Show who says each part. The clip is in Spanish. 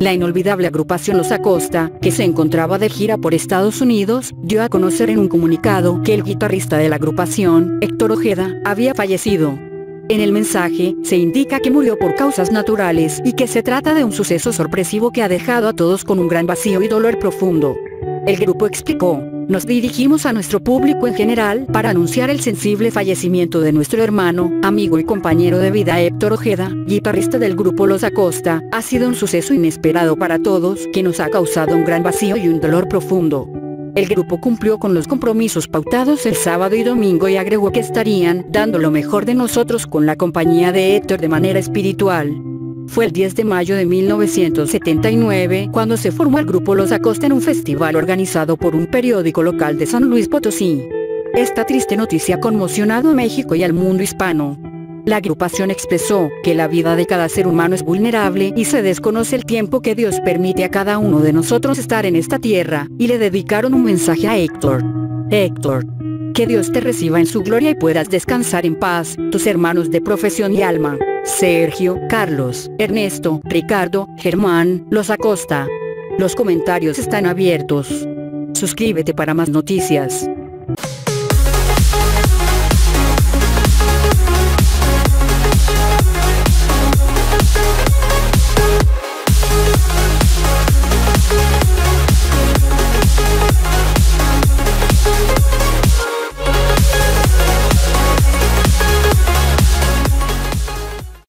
Speaker 1: La inolvidable agrupación Los Acosta, que se encontraba de gira por Estados Unidos, dio a conocer en un comunicado que el guitarrista de la agrupación, Héctor Ojeda, había fallecido. En el mensaje, se indica que murió por causas naturales y que se trata de un suceso sorpresivo que ha dejado a todos con un gran vacío y dolor profundo. El grupo explicó, nos dirigimos a nuestro público en general para anunciar el sensible fallecimiento de nuestro hermano, amigo y compañero de vida Héctor Ojeda, guitarrista del grupo Los Acosta. Ha sido un suceso inesperado para todos que nos ha causado un gran vacío y un dolor profundo. El grupo cumplió con los compromisos pautados el sábado y domingo y agregó que estarían dando lo mejor de nosotros con la compañía de Héctor de manera espiritual. Fue el 10 de mayo de 1979 cuando se formó el grupo Los Acosta en un festival organizado por un periódico local de San Luis Potosí. Esta triste noticia conmocionado a México y al mundo hispano. La agrupación expresó que la vida de cada ser humano es vulnerable y se desconoce el tiempo que Dios permite a cada uno de nosotros estar en esta tierra, y le dedicaron un mensaje a Héctor. Héctor, que Dios te reciba en su gloria y puedas descansar en paz, tus hermanos de profesión y alma. Sergio, Carlos, Ernesto, Ricardo, Germán, Los Acosta. Los comentarios están abiertos. Suscríbete para más noticias.